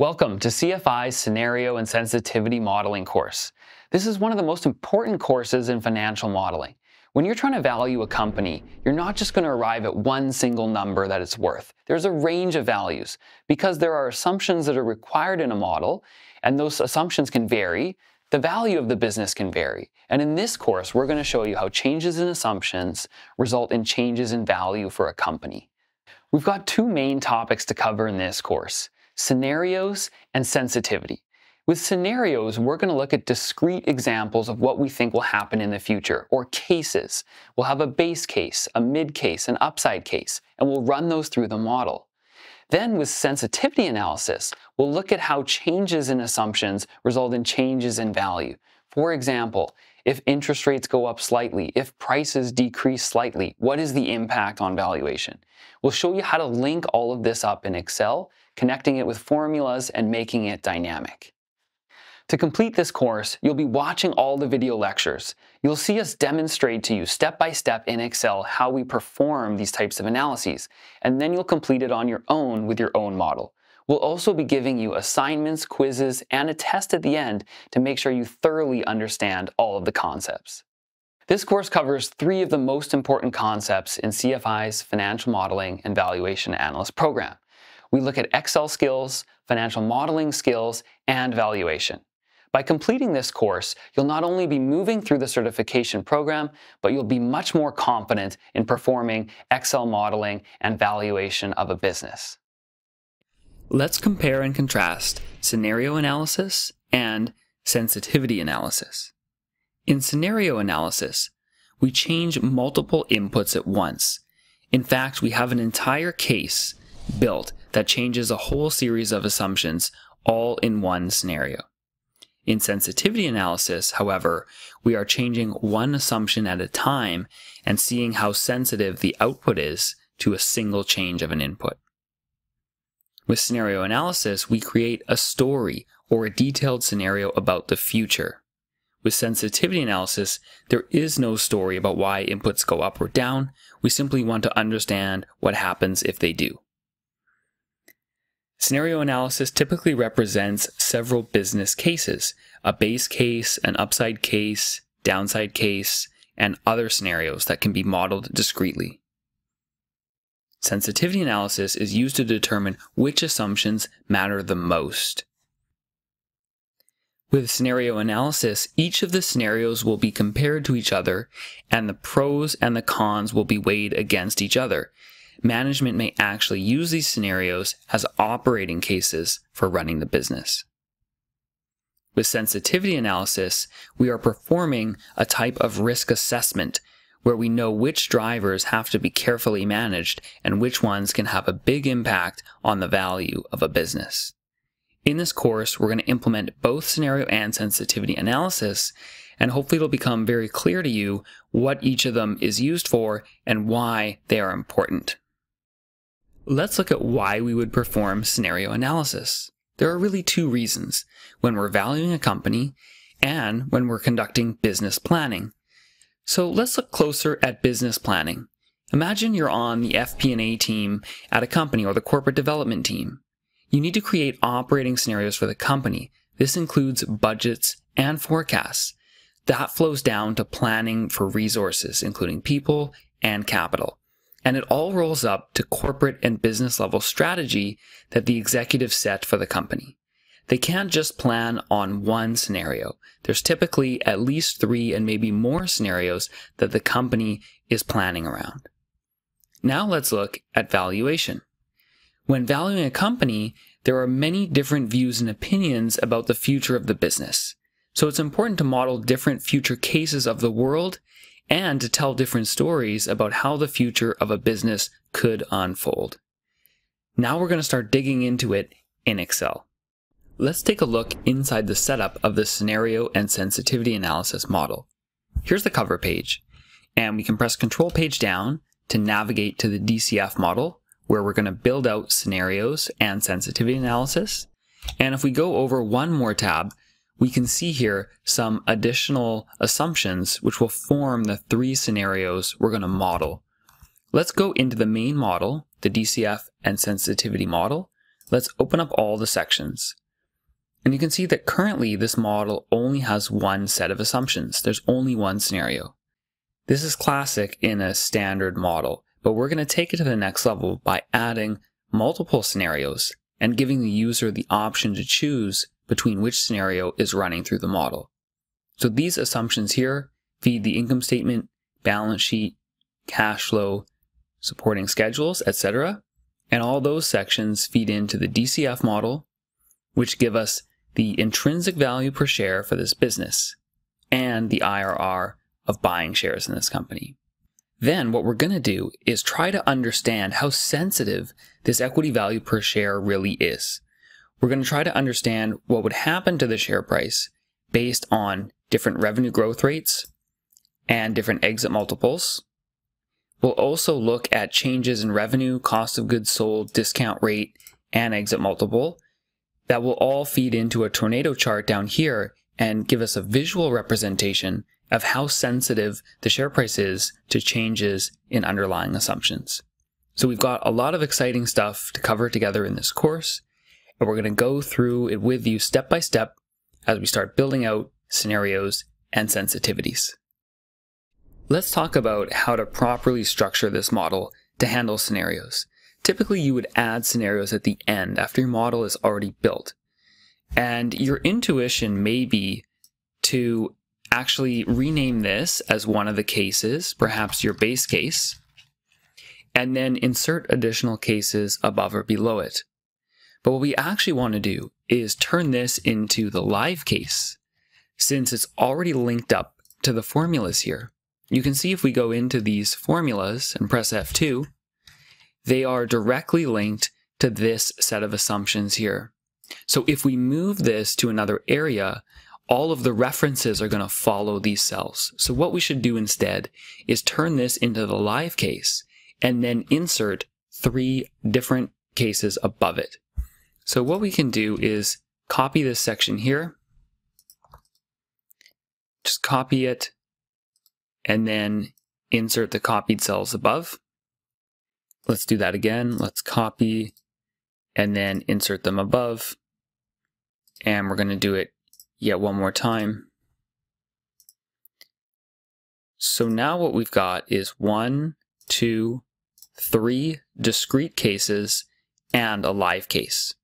Welcome to CFI's Scenario and Sensitivity Modeling course. This is one of the most important courses in financial modeling. When you're trying to value a company, you're not just going to arrive at one single number that it's worth. There's a range of values because there are assumptions that are required in a model, and those assumptions can vary. The value of the business can vary. And in this course, we're going to show you how changes in assumptions result in changes in value for a company. We've got two main topics to cover in this course scenarios and sensitivity. With scenarios, we're going to look at discrete examples of what we think will happen in the future, or cases. We'll have a base case, a mid case, an upside case, and we'll run those through the model. Then with sensitivity analysis, we'll look at how changes in assumptions result in changes in value. For example, if interest rates go up slightly, if prices decrease slightly, what is the impact on valuation? We'll show you how to link all of this up in Excel connecting it with formulas and making it dynamic. To complete this course, you'll be watching all the video lectures. You'll see us demonstrate to you step by step in Excel how we perform these types of analyses, and then you'll complete it on your own with your own model. We'll also be giving you assignments, quizzes, and a test at the end to make sure you thoroughly understand all of the concepts. This course covers three of the most important concepts in CFI's Financial Modeling and Valuation Analyst program we look at Excel skills, financial modeling skills, and valuation. By completing this course, you'll not only be moving through the certification program, but you'll be much more confident in performing Excel modeling and valuation of a business. Let's compare and contrast scenario analysis and sensitivity analysis. In scenario analysis, we change multiple inputs at once. In fact, we have an entire case built that changes a whole series of assumptions all in one scenario. In sensitivity analysis, however, we are changing one assumption at a time and seeing how sensitive the output is to a single change of an input. With scenario analysis, we create a story or a detailed scenario about the future. With sensitivity analysis, there is no story about why inputs go up or down. We simply want to understand what happens if they do. Scenario analysis typically represents several business cases, a base case, an upside case, downside case, and other scenarios that can be modeled discretely. Sensitivity analysis is used to determine which assumptions matter the most. With scenario analysis, each of the scenarios will be compared to each other, and the pros and the cons will be weighed against each other, management may actually use these scenarios as operating cases for running the business. With sensitivity analysis, we are performing a type of risk assessment where we know which drivers have to be carefully managed and which ones can have a big impact on the value of a business. In this course, we're going to implement both scenario and sensitivity analysis, and hopefully it'll become very clear to you what each of them is used for and why they are important. Let's look at why we would perform scenario analysis. There are really two reasons when we're valuing a company and when we're conducting business planning. So let's look closer at business planning. Imagine you're on the FP&A team at a company or the corporate development team. You need to create operating scenarios for the company. This includes budgets and forecasts. That flows down to planning for resources, including people and capital. And it all rolls up to corporate and business level strategy that the executives set for the company. They can't just plan on one scenario. There's typically at least three and maybe more scenarios that the company is planning around. Now let's look at valuation. When valuing a company, there are many different views and opinions about the future of the business. So it's important to model different future cases of the world and to tell different stories about how the future of a business could unfold. Now we're going to start digging into it in Excel. Let's take a look inside the setup of the scenario and sensitivity analysis model. Here's the cover page, and we can press Control Page down to navigate to the DCF model, where we're going to build out scenarios and sensitivity analysis. And if we go over one more tab, we can see here some additional assumptions which will form the three scenarios we're going to model. Let's go into the main model, the DCF and sensitivity model. let's open up all the sections. And you can see that currently this model only has one set of assumptions. There's only one scenario. This is classic in a standard model, but we're going to take it to the next level by adding multiple scenarios and giving the user the option to choose between which scenario is running through the model. So these assumptions here feed the income statement, balance sheet, cash flow, supporting schedules, etc. And all those sections feed into the DCF model, which give us the intrinsic value per share for this business and the IRR of buying shares in this company. Then what we're going to do is try to understand how sensitive this equity value per share really is. We're going to try to understand what would happen to the share price based on different revenue growth rates and different exit multiples. We'll also look at changes in revenue, cost of goods sold, discount rate, and exit multiple. That will all feed into a tornado chart down here and give us a visual representation of how sensitive the share price is to changes in underlying assumptions. So we've got a lot of exciting stuff to cover together in this course, and we're going to go through it with you step by step as we start building out scenarios and sensitivities. Let's talk about how to properly structure this model to handle scenarios. Typically, you would add scenarios at the end after your model is already built. And your intuition may be to actually rename this as one of the cases, perhaps your base case, and then insert additional cases above or below it. But what we actually want to do is turn this into the live case, since it's already linked up to the formulas here. You can see if we go into these formulas and press F2, they are directly linked to this set of assumptions here. So if we move this to another area, all of the references are going to follow these cells. So what we should do instead is turn this into the live case and then insert three different cases above it. So what we can do is copy this section here, just copy it, and then insert the copied cells above. Let's do that again. Let's copy and then insert them above. And we're going to do it yet one more time. So now what we've got is one, two, three discrete cases and a live case.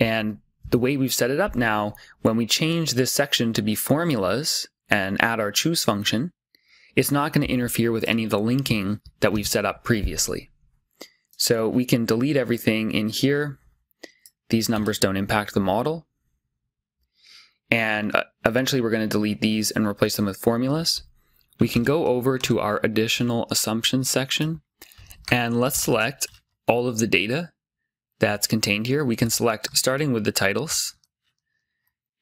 And the way we've set it up now, when we change this section to be formulas and add our choose function, it's not going to interfere with any of the linking that we've set up previously. So we can delete everything in here. These numbers don't impact the model. And uh, eventually we're going to delete these and replace them with formulas. We can go over to our additional assumptions section and let's select all of the data that's contained here. We can select starting with the titles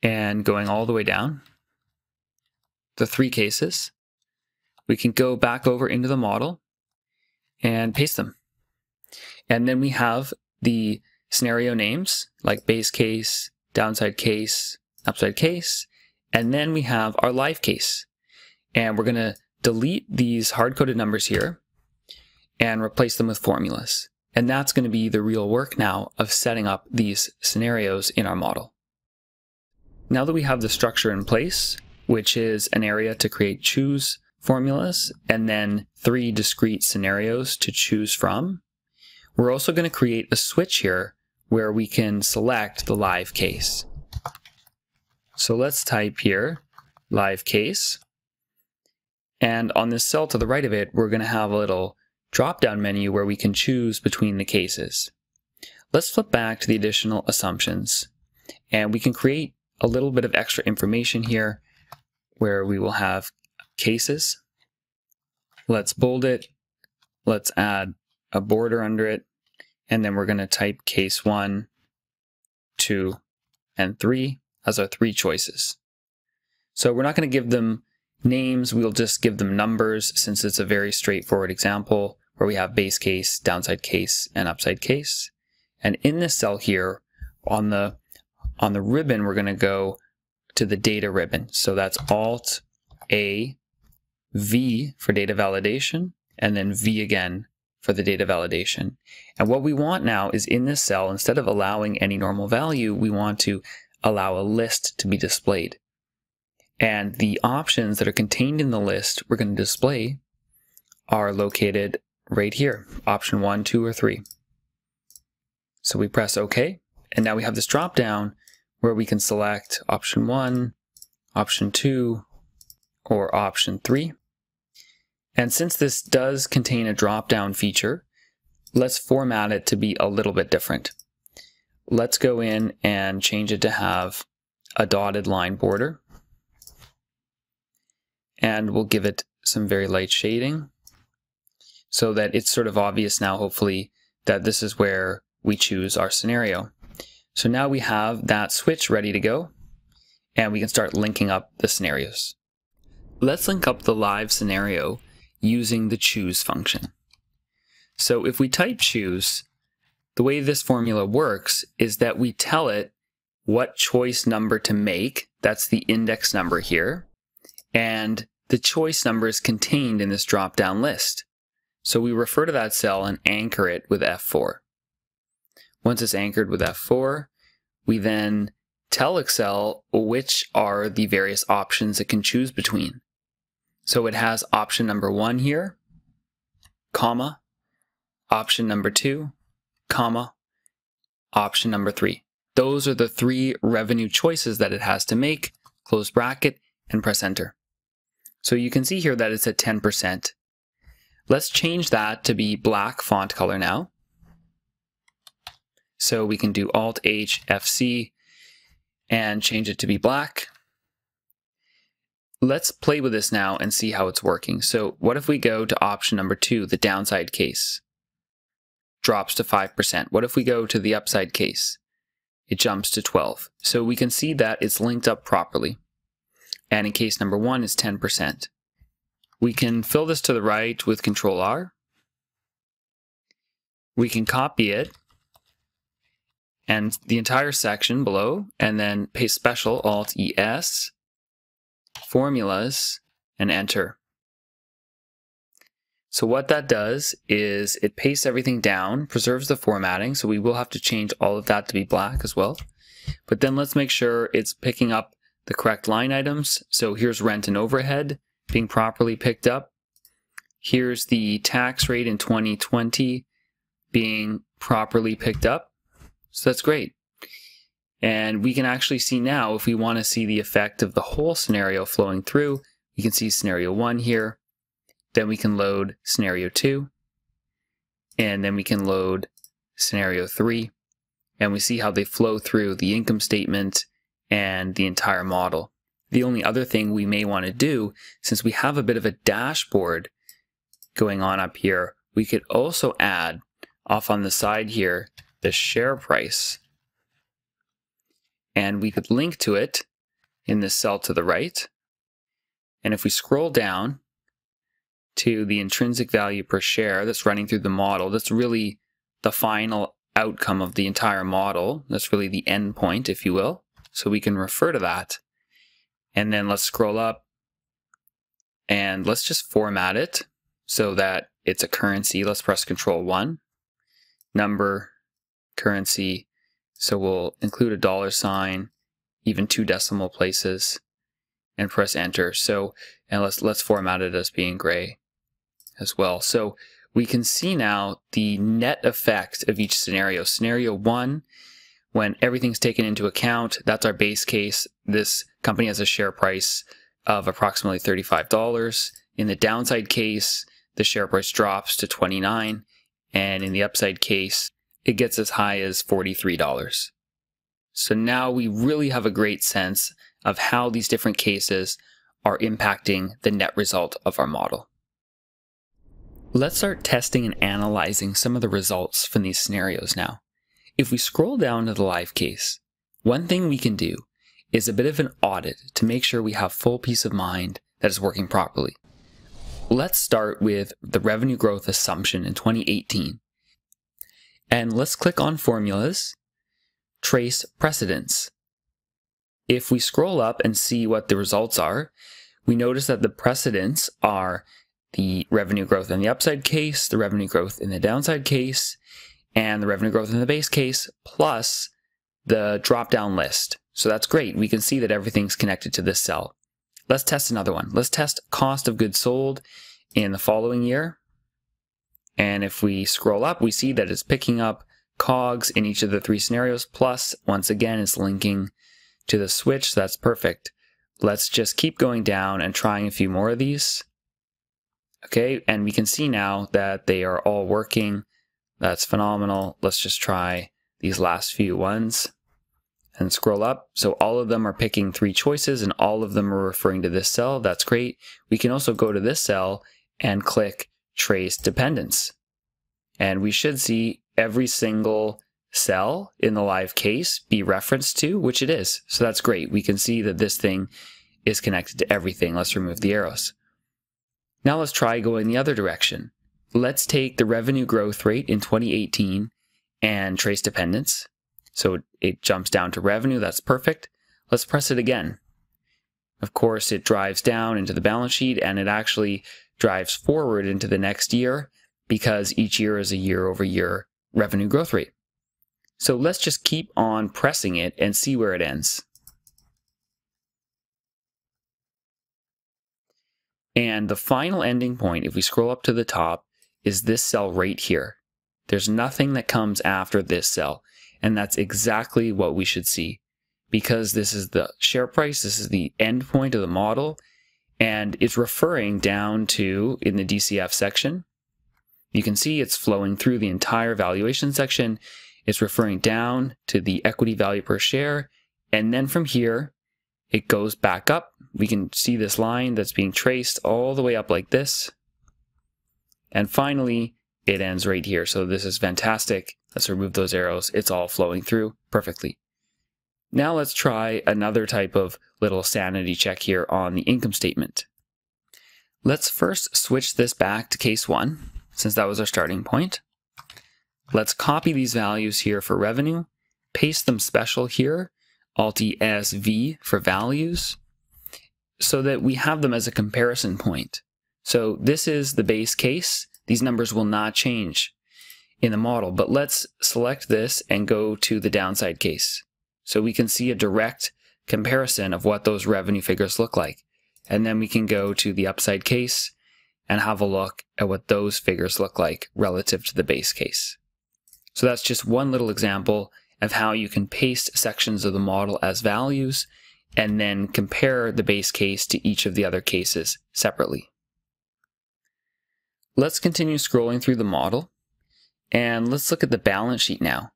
and going all the way down, the three cases. We can go back over into the model and paste them. And then we have the scenario names like base case, downside case, upside case, and then we have our live case. And we're going to delete these hard-coded numbers here and replace them with formulas. And that's going to be the real work now of setting up these scenarios in our model. Now that we have the structure in place, which is an area to create choose formulas and then three discrete scenarios to choose from, we're also going to create a switch here where we can select the live case. So let's type here live case. And on this cell to the right of it, we're going to have a little drop-down menu where we can choose between the cases. Let's flip back to the additional assumptions and we can create a little bit of extra information here where we will have cases. Let's bold it. Let's add a border under it. And then we're going to type case one, two, and three as our three choices. So we're not going to give them names, we'll just give them numbers since it's a very straightforward example where we have base case, downside case, and upside case. And in this cell here, on the on the ribbon, we're going to go to the data ribbon. So that's Alt A V for data validation, and then V again for the data validation. And what we want now is in this cell, instead of allowing any normal value, we want to allow a list to be displayed. And the options that are contained in the list we're going to display are located right here, option one, two, or three. So we press OK, and now we have this drop down where we can select option one, option two, or option three. And since this does contain a drop down feature, let's format it to be a little bit different. Let's go in and change it to have a dotted line border. And we'll give it some very light shading so that it's sort of obvious now, hopefully, that this is where we choose our scenario. So now we have that switch ready to go, and we can start linking up the scenarios. Let's link up the live scenario using the choose function. So if we type choose, the way this formula works is that we tell it what choice number to make, that's the index number here, and the choice number is contained in this drop-down list. So we refer to that cell and anchor it with F4. Once it's anchored with F4, we then tell Excel which are the various options it can choose between. So it has option number one here, comma, option number two, comma, option number three. Those are the three revenue choices that it has to make, close bracket, and press enter. So you can see here that it's at 10%. Let's change that to be black font color now. So we can do Alt H FC and change it to be black. Let's play with this now and see how it's working. So what if we go to option number two, the downside case? Drops to 5%. What if we go to the upside case? It jumps to 12. So we can see that it's linked up properly. And in case number one is 10%. We can fill this to the right with Control R. We can copy it and the entire section below, and then paste special Alt ES, formulas, and enter. So what that does is it pastes everything down, preserves the formatting, so we will have to change all of that to be black as well. But then let's make sure it's picking up the correct line items. So here's rent and overhead being properly picked up. Here's the tax rate in 2020 being properly picked up. So that's great. And we can actually see now, if we want to see the effect of the whole scenario flowing through, you can see scenario one here. Then we can load scenario two. And then we can load scenario three. And we see how they flow through the income statement and the entire model. The only other thing we may want to do, since we have a bit of a dashboard going on up here, we could also add off on the side here the share price. And we could link to it in this cell to the right. And if we scroll down to the intrinsic value per share that's running through the model, that's really the final outcome of the entire model. That's really the end point, if you will. So we can refer to that. And then let's scroll up and let's just format it so that it's a currency. Let's press Control 1. Number, currency. So we'll include a dollar sign, even two decimal places, and press enter. So, and let's, let's format it as being gray as well. So we can see now the net effect of each scenario. Scenario one, when everything's taken into account, that's our base case. This company has a share price of approximately $35. In the downside case, the share price drops to 29 and in the upside case, it gets as high as $43. So now we really have a great sense of how these different cases are impacting the net result of our model. Let's start testing and analyzing some of the results from these scenarios now. If we scroll down to the live case, one thing we can do is a bit of an audit to make sure we have full peace of mind that is working properly. Let's start with the revenue growth assumption in 2018 and let's click on Formulas, Trace Precedents. If we scroll up and see what the results are, we notice that the precedents are the revenue growth in the upside case, the revenue growth in the downside case, and the revenue growth in the base case, plus the drop down list. So that's great. We can see that everything's connected to this cell. Let's test another one. Let's test cost of goods sold in the following year. And if we scroll up, we see that it's picking up COGS in each of the three scenarios, plus once again, it's linking to the switch. So that's perfect. Let's just keep going down and trying a few more of these. Okay, and we can see now that they are all working. That's phenomenal. Let's just try these last few ones and scroll up. So all of them are picking three choices and all of them are referring to this cell. That's great. We can also go to this cell and click trace dependents. And we should see every single cell in the live case be referenced to, which it is. So that's great. We can see that this thing is connected to everything. Let's remove the arrows. Now let's try going the other direction. Let's take the revenue growth rate in 2018 and trace dependents. So it jumps down to revenue. That's perfect. Let's press it again. Of course, it drives down into the balance sheet and it actually drives forward into the next year because each year is a year over year revenue growth rate. So let's just keep on pressing it and see where it ends. And the final ending point, if we scroll up to the top, is this cell right here. There's nothing that comes after this cell. And that's exactly what we should see because this is the share price, this is the end point of the model, and it's referring down to in the DCF section. You can see it's flowing through the entire valuation section. It's referring down to the equity value per share. And then from here, it goes back up. We can see this line that's being traced all the way up like this. And finally, it ends right here. So this is fantastic. Let's remove those arrows. It's all flowing through perfectly. Now let's try another type of little sanity check here on the income statement. Let's first switch this back to case one, since that was our starting point. Let's copy these values here for revenue, paste them special here, Alt-S-V for values, so that we have them as a comparison point. So this is the base case. These numbers will not change in the model, but let's select this and go to the downside case. So we can see a direct comparison of what those revenue figures look like. And then we can go to the upside case and have a look at what those figures look like relative to the base case. So that's just one little example of how you can paste sections of the model as values and then compare the base case to each of the other cases separately. Let's continue scrolling through the model and let's look at the balance sheet now.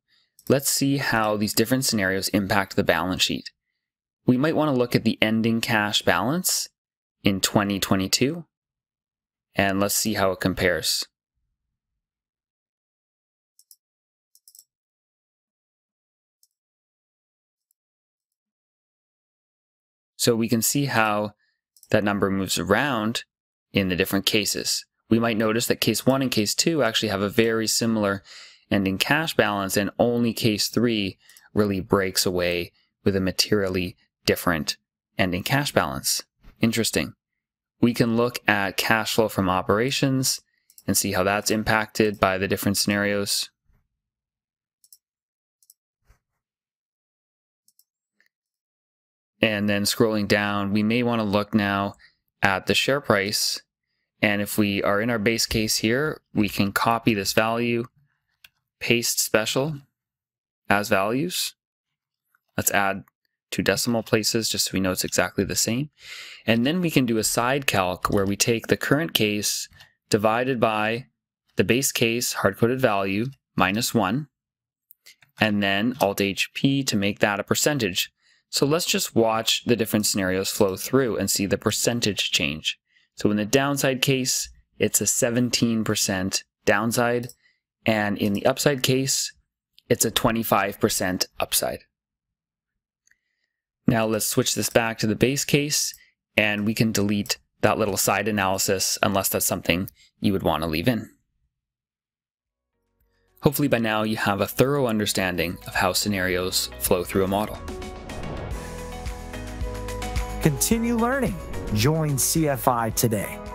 Let's see how these different scenarios impact the balance sheet. We might want to look at the ending cash balance in 2022 and let's see how it compares. So we can see how that number moves around in the different cases. We might notice that case one and case two actually have a very similar ending cash balance and only case three really breaks away with a materially different ending cash balance. Interesting. We can look at cash flow from operations and see how that's impacted by the different scenarios. And then scrolling down, we may want to look now at the share price. And if we are in our base case here, we can copy this value, paste special as values. Let's add two decimal places just so we know it's exactly the same. And then we can do a side calc where we take the current case divided by the base case hard-coded value minus 1, and then Alt-HP to make that a percentage. So let's just watch the different scenarios flow through and see the percentage change. So in the downside case, it's a 17% downside. And in the upside case, it's a 25% upside. Now let's switch this back to the base case and we can delete that little side analysis unless that's something you would want to leave in. Hopefully by now you have a thorough understanding of how scenarios flow through a model. Continue learning. Join CFI today.